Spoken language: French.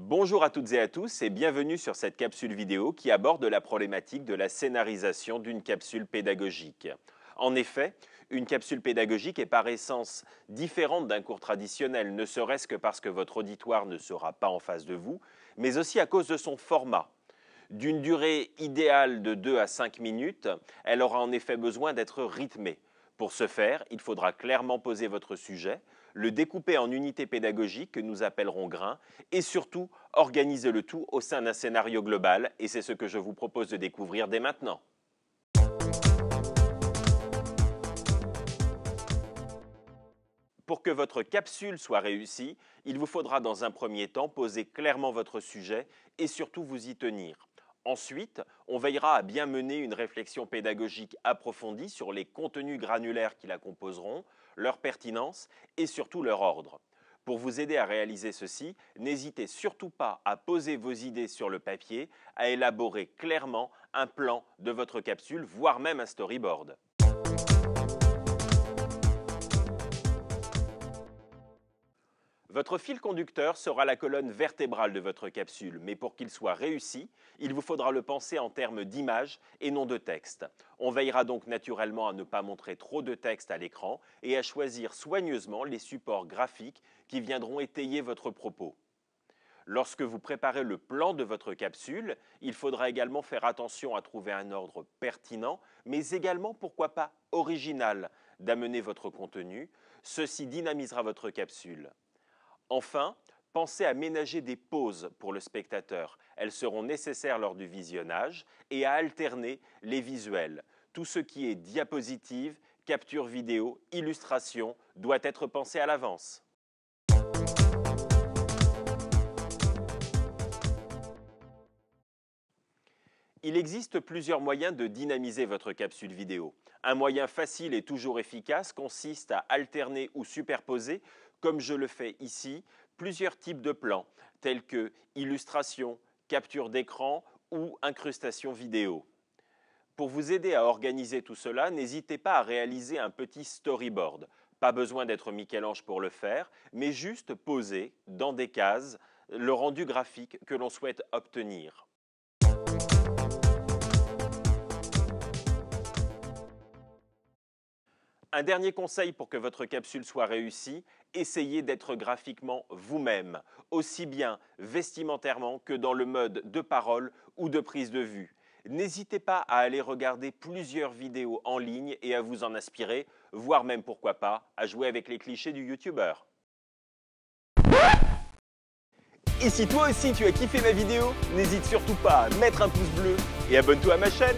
Bonjour à toutes et à tous et bienvenue sur cette capsule vidéo qui aborde la problématique de la scénarisation d'une capsule pédagogique. En effet, une capsule pédagogique est par essence différente d'un cours traditionnel, ne serait-ce que parce que votre auditoire ne sera pas en face de vous, mais aussi à cause de son format. D'une durée idéale de 2 à 5 minutes, elle aura en effet besoin d'être rythmée. Pour ce faire, il faudra clairement poser votre sujet, le découper en unités pédagogiques que nous appellerons grains et surtout organiser le tout au sein d'un scénario global et c'est ce que je vous propose de découvrir dès maintenant. Pour que votre capsule soit réussie, il vous faudra dans un premier temps poser clairement votre sujet et surtout vous y tenir. Ensuite, on veillera à bien mener une réflexion pédagogique approfondie sur les contenus granulaires qui la composeront, leur pertinence et surtout leur ordre. Pour vous aider à réaliser ceci, n'hésitez surtout pas à poser vos idées sur le papier, à élaborer clairement un plan de votre capsule, voire même un storyboard. Votre fil conducteur sera la colonne vertébrale de votre capsule, mais pour qu'il soit réussi, il vous faudra le penser en termes d'image et non de texte. On veillera donc naturellement à ne pas montrer trop de texte à l'écran et à choisir soigneusement les supports graphiques qui viendront étayer votre propos. Lorsque vous préparez le plan de votre capsule, il faudra également faire attention à trouver un ordre pertinent, mais également, pourquoi pas, original d'amener votre contenu. Ceci dynamisera votre capsule. Enfin, pensez à ménager des pauses pour le spectateur. Elles seront nécessaires lors du visionnage et à alterner les visuels. Tout ce qui est diapositive, capture vidéo, illustration doit être pensé à l'avance. Il existe plusieurs moyens de dynamiser votre capsule vidéo. Un moyen facile et toujours efficace consiste à alterner ou superposer, comme je le fais ici, plusieurs types de plans, tels que illustration, capture d'écran ou incrustation vidéo. Pour vous aider à organiser tout cela, n'hésitez pas à réaliser un petit storyboard. Pas besoin d'être Michel-Ange pour le faire, mais juste poser dans des cases le rendu graphique que l'on souhaite obtenir. Un dernier conseil pour que votre capsule soit réussie, essayez d'être graphiquement vous-même, aussi bien vestimentairement que dans le mode de parole ou de prise de vue. N'hésitez pas à aller regarder plusieurs vidéos en ligne et à vous en inspirer, voire même pourquoi pas à jouer avec les clichés du youtubeur. Et si toi aussi tu as kiffé ma vidéo, n'hésite surtout pas à mettre un pouce bleu et abonne-toi à ma chaîne